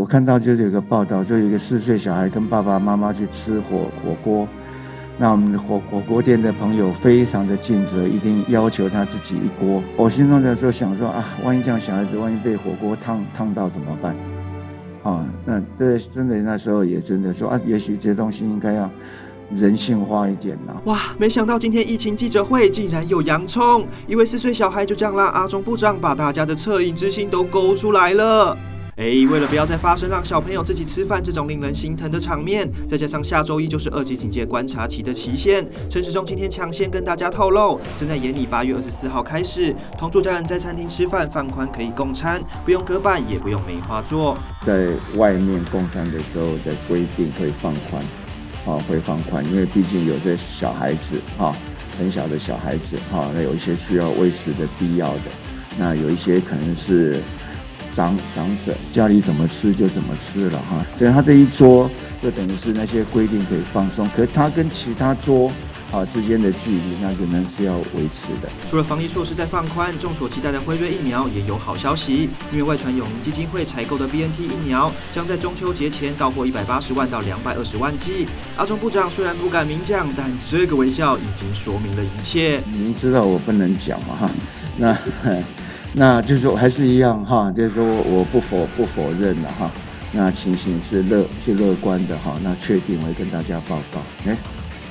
我看到就是有个报道，就有一个四岁小孩跟爸爸妈妈去吃火火锅，那我们的火火锅店的朋友非常的尽责，一定要求他自己一锅。我心中的时候想说啊，万一这样小孩子万一被火锅烫烫到怎么办？啊，那这真的那时候也真的说啊，也许这东西应该要人性化一点呐。哇，没想到今天疫情记者会竟然有洋葱，一位四岁小孩就这样让阿中部长把大家的恻隐之心都勾出来了。哎，为了不要再发生让小朋友自己吃饭这种令人心疼的场面，再加上下周一就是二级警戒观察期的期限，陈时中今天抢先跟大家透露，正在研拟八月二十四号开始，同住家人在餐厅吃饭放宽可以共餐，不用隔板，也不用梅花座，在外面共餐的时候的规定会放宽，啊，会放宽，因为毕竟有些小孩子，哈，很小的小孩子，哈，那有一些需要喂食的必要的，那有一些可能是。长长者家里怎么吃就怎么吃了哈，所以他这一桌就等于是那些规定可以放松，可是他跟其他桌啊之间的距离那仍然是要维持的。除了防疫措施在放宽，众所期待的辉瑞疫苗也有好消息，因为外传永明基金会采购的 BNT 疫苗将在中秋节前到货一百八十万到两百二十万剂。阿中部长虽然不敢明讲，但这个微笑已经说明了一切。您知道我不能讲嘛哈，那。那就是说还是一样哈，就是说我不否不否认了哈，那情形是乐是乐观的哈，那确定我会跟大家报告，哎。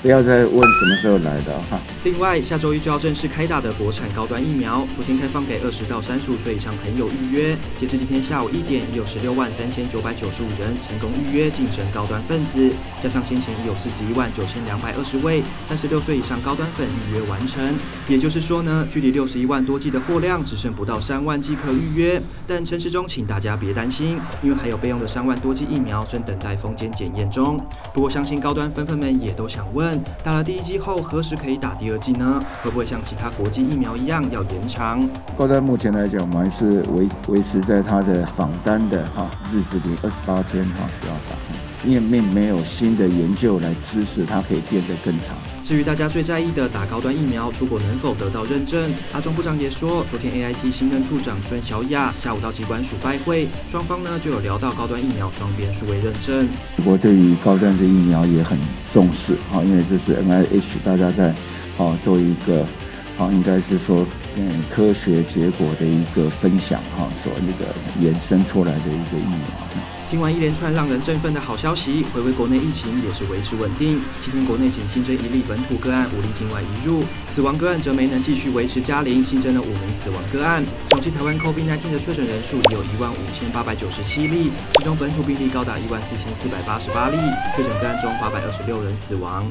不要再问什么时候来的哈。另外，下周一就要正式开打的国产高端疫苗，昨天开放给二十到三十五岁以上朋友预约。截至今天下午一点，已有十六万三千九百九十五人成功预约晋升高端分子，加上先前已有四十一万九千两百二十位三十六岁以上高端粉预约完成。也就是说呢，距离六十一万多剂的货量只剩不到三万剂可预约。但陈时中，请大家别担心，因为还有备用的三万多剂疫苗正等待封检检验中。不过，相信高端粉粉们也都想问。打了第一剂后，何时可以打第二剂呢？会不会像其他国际疫苗一样要延长？不过在目前来讲，我们还是维维持在它的访单的哈日子里二十八天哈就要打，因为并没有新的研究来支持它可以变得更长。至于大家最在意的打高端疫苗出国能否得到认证，阿中部长也说，昨天 A I T 新任处长孙小雅下午到机关署拜会，双方呢就有聊到高端疫苗双边数位认证。我国对于高端的疫苗也很重视哈，因为这是 N I H 大家在啊做一个啊应该是说嗯科学结果的一个分享哈，所那个衍生出来的一个疫苗。听完一连串让人振奋的好消息，回归国内疫情也是维持稳定。今天国内仅新增一例本土个案，五例境外移入，死亡个案则没能继续维持加零，新增了五名死亡个案。统计台湾 COVID-19 的确诊人数已有一万五千八百九十七例，其中本土病例高达一万四千四百八十八例，确诊个案中八百二十六人死亡。